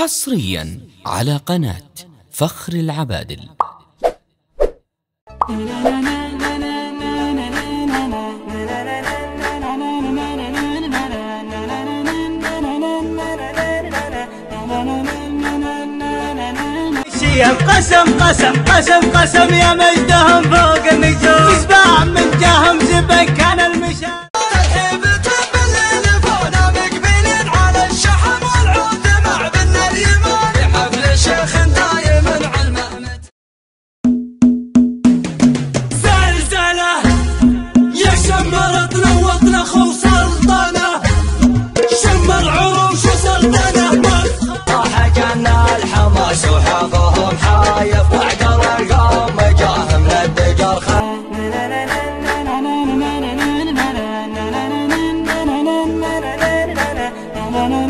حصريا على قناة فخر العبادل. قسم قسم قسم قسم يا مجدهم فوق. الناس وحظهم حايف واعتر القوم جاهم للدقر